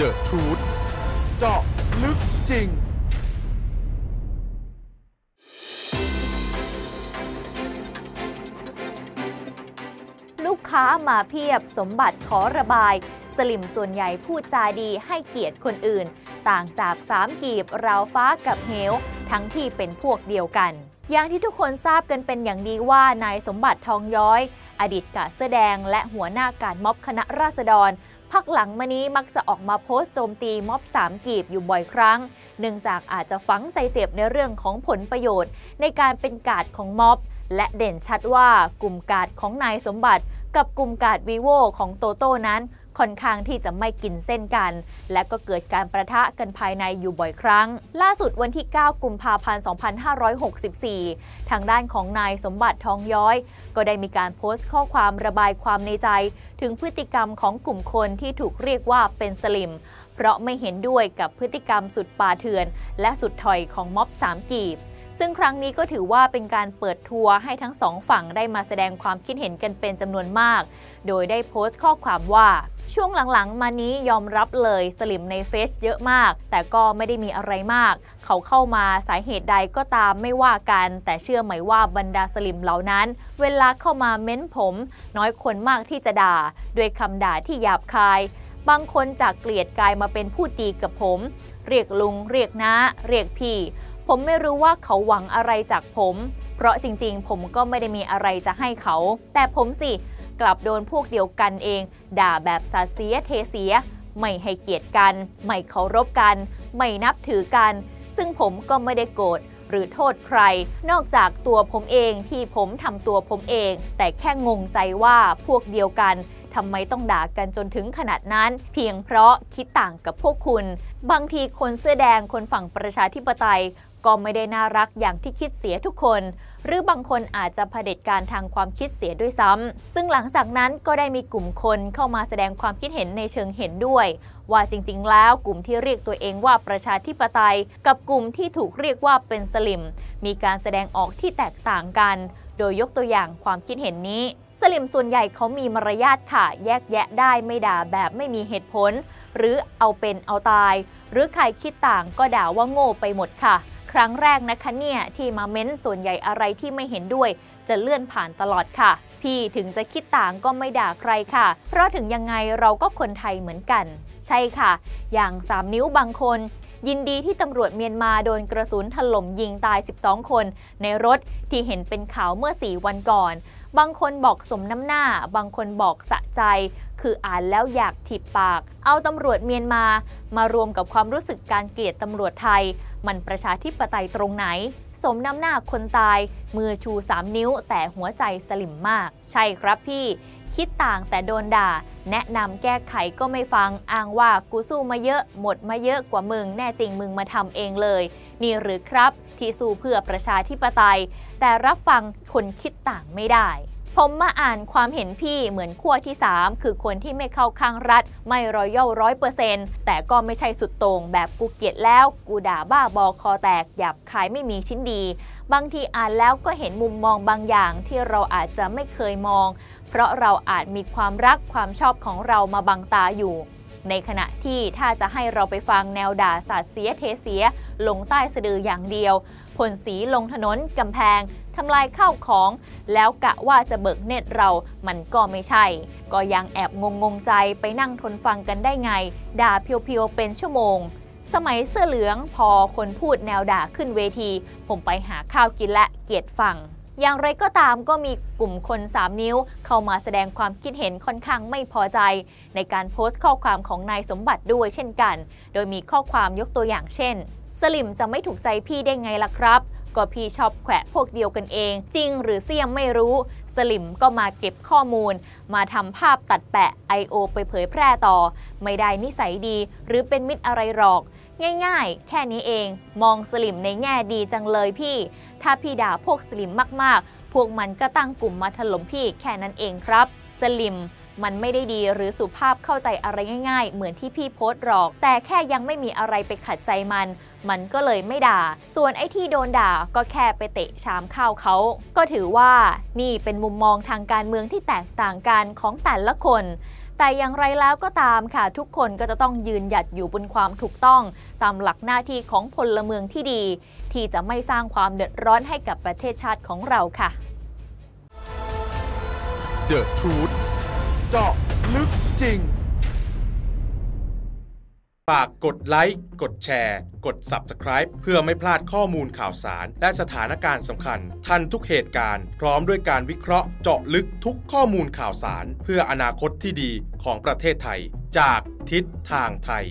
The Truth เจาะลึกจริง ลูกค้ามาเพียบสมบัติขอระบาย สลิมส่วนใหญ่พูดจาดีให้เกียรติคนอื่น ต่างจากสามกีบราวฟ้ากับเหว ทั้งที่เป็นพวกเดียวกัน อย่างที่ทุกคนทราบกันเป็นอย่างดีว่านายสมบัติทองย้อย อดีตกาเสื้อแดงและหัวหน้าการม็อบคณะราษฎร พักหลังมานี้มักจะออกมาโพสต์โจมตีม็อบสามกีบอยู่บ่อยครั้ง เนื่องจากอาจจะฝังใจเจ็บในเรื่องของผลประโยชน์ ในการเป็นกาดของม็อบ และเด่นชัดว่ากลุ่มกาดของนายสมบัติ กับกลุ่มกาดวีโวของโตโต้นั้น ค่อนข้างที่จะไม่กินเส้นกัน และก็เกิดการประทะกันภายในอยู่บ่อยครั้ง ล่าสุดวันที่ 9 กุมภาพันธ์ 2564 ทางด้านของนายสมบัติทองย้อย ก็ได้มีการโพสต์ข้อความระบายความในใจ ถึงพฤติกรรมของกลุ่มคนที่ถูกเรียกว่าเป็นสลิม เพราะไม่เห็นด้วยกับพฤติกรรมสุดป่าเถื่อน และสุดถอยของม็อบสามกีบซึ่งครั้งนี้ก็ถือว่าเป็นการเปิดทัวร์ให้ทั้งสองฝั่งได้มาแสดงความคิดเห็นกันเป็นจำนวนมาก โดยได้โพสต์ข้อความว่า ช่วงหลังๆ มานี้ยอมรับเลยสลิมในเฟซเยอะมาก แต่ก็ไม่ได้มีอะไรมาก เขาเข้ามาสาเหตุใดก็ตามไม่ว่ากัน แต่เชื่อไหมว่าบรรดาสลิมเหล่านั้น เวลาเข้ามาเม้นผม น้อยคนมากที่จะด่า ด้วยคำด่าที่หยาบคาย บางคนจากเกลียดกลายมาเป็นผู้ดีกับผม เรียกลุง เรียกน้า เรียกพี่ ผมไม่รู้ว่าเขาหวังอะไรจากผม เพราะจริงๆ ผมก็ไม่ได้มีอะไรจะให้เขา แต่ผมสิ กลับโดนพวกเดียวกันเอง ด่าแบบสาเสียเทเสีย ไม่ให้เกียรติกัน ไม่เคารพกัน ไม่นับถือกัน ซึ่งผมก็ไม่ได้โกรธหรือโทษใคร นอกจากตัวผมเองที่ผมทำตัวผมเอง แต่แค่งงใจว่าพวกเดียวกัน ทำไมต้องด่ากันจนถึงขนาดนั้น เพียงเพราะคิดต่างกับพวกคุณ บางทีคนเสื้อแดงคนฝั่งประชาธิปไตยก็ไม่ได้น่ารักอย่างที่คิดเสียทุกคน หรือบางคนอาจจะเผด็จการทางความคิดเสียด้วยซ้ำซึ่งหลังจากนั้นก็ได้มีกลุ่มคนเข้ามาแสดงความคิดเห็นในเชิงเห็นด้วย ว่าจริงๆ แล้วกลุ่มที่เรียกตัวเองว่าประชาธิปไตย กับกลุ่มที่ถูกเรียกว่าเป็นสลิม มีการแสดงออกที่แตกต่างกัน โดยยกตัวอย่างความคิดเห็นนี้ สลิมส่วนใหญ่เขามีมารยาทค่ะ แยกแยะได้ไม่ด่าแบบไม่มีเหตุผล หรือเอาเป็นเอาตาย หรือใครคิดต่างก็ด่าว่าโง่ไปหมดค่ะ ครั้งแรกนะคะเนี่ยที่มาเม้นส่วนใหญ่อะไรที่ไม่เห็นด้วย จะเลื่อนผ่านตลอดค่ะ พี่ถึงจะคิดต่างก็ไม่ด่าใครค่ะ เพราะถึงยังไงเราก็คนไทยเหมือนกัน ใช่ค่ะ อย่าง3นิ้วบางคนยินดีที่ตำรวจเมียนมาโดนกระสุนถล่มยิงตาย 12 คน ในรถที่เห็นเป็นข่าวเมื่อ 4 วันก่อน บางคนบอกสมน้ำหน้า บางคนบอกสะใจ คืออ่านแล้วอยากถีบปาก เอาตำรวจเมียนมา มารวมกับความรู้สึกการเกลียดตำรวจไทย มันประชาธิปไตยตรงไหน สมน้ำหน้าคนตาย มือชู 3 นิ้ว แต่หัวใจสลิมมาก ใช่ครับพี่ คิดต่างแต่โดนด่า แนะนำแก้ไขก็ไม่ฟัง อ้างว่ากูสู้มาเยอะ หมดมาเยอะกว่ามึง แน่จริงมึงมาทำเองเลย นี่หรือครับ ที่สู้เพื่อประชาธิปไตย แต่รับฟังคนคิดต่างไม่ได้ ผมมาอ่านความเห็นพี่เหมือนขั้วที่ 3 คือคนที่ไม่เข้าข้างรัฐ ไม่รอยย่อร้อยเปอร์เซนต์แต่ก็ไม่ใช่สุดโต่งแบบกูเกลียดแล้ว กูด่าบ้าบอคอแตกหยาบคายไม่มีชิ้นดี บางทีอ่านแล้วก็เห็นมุมมองบางอย่างที่เราอาจจะไม่เคยมอง เพราะเราอาจมีความรักความชอบของเรามาบังตาอยู่ ในขณะที่ถ้าจะให้เราไปฟังแนวด่าสาดเสียเทเสีย ลงใต้สะดืออย่างเดียวพ่นสีลงถนนกำแพงทำลายข้าวของ แล้วกะว่าจะเบิกเนตรเรามันก็ไม่ใช่ ก็ยังแอบงงงใจไปนั่งทนฟังกันได้ไง ด่าเพียวๆเป็นชั่วโมง สมัยเสื้อเหลืองพอคนพูดแนวด่าขึ้นเวที ผมไปหาข้าวกินและเกียดฟังอย่างไรก็ตามก็มีกลุ่มคน 3 นิ้ว เข้ามาแสดงความคิดเห็นค่อนข้างไม่พอใจ ในการโพสต์ข้อความของนายสมบัติด้วยเช่นกัน โดยมีข้อความยกตัวอย่างเช่น สลิมจะไม่ถูกใจพี่ได้ไงล่ะครับ ก็พี่ชอบแขวะพวกเดียวกันเอง จริงหรือเสี่ยมไม่รู้ สลิมก็มาเก็บข้อมูล มาทำภาพตัดแปะ I.O. ไปเผยแพร่ต่อ ไม่ได้นิสัยดี หรือเป็นมิตรอะไรหรอกง่ายๆ แค่นี้เอง มองสลิมในแง่ดีจังเลยพี่ ถ้าพี่ด่าพวกสลิมมากๆ พวกมันก็ตั้งกลุ่มมาถล่มพี่แค่นั้นเองครับ สลิม มันไม่ได้ดีหรือสุภาพเข้าใจอะไรง่าย ๆ เหมือนที่พี่โพสต์หรอก แต่แค่ยังไม่มีอะไรไปขัดใจมัน มันก็เลยไม่ด่า ส่วนไอ้ที่โดนด่าก็แค่ไปเตะชามข้าวเขา ก็ถือว่านี่เป็นมุมมองทางการเมืองที่แตกต่างกันของแต่ละคนแต่อย่างไรแล้วก็ตามค่ะ ทุกคนก็จะต้องยืนหยัดอยู่บนความถูกต้อง ตามหลักหน้าที่ของพลเมืองที่ดี ที่จะไม่สร้างความเดือดร้อนให้กับประเทศชาติของเราค่ะ The Truth เจาะลึกจริง ฝากกดไลค์ กดแชร์ กด Subscribe เพื่อไม่พลาดข้อมูลข่าวสาร และสถานการณ์สำคัญ ทันทุกเหตุการณ์ พร้อมด้วยการวิเคราะห์เจาะลึกทุกข้อมูลข่าวสาร เพื่ออนาคตที่ดีของประเทศไทย จากทิศทางไทย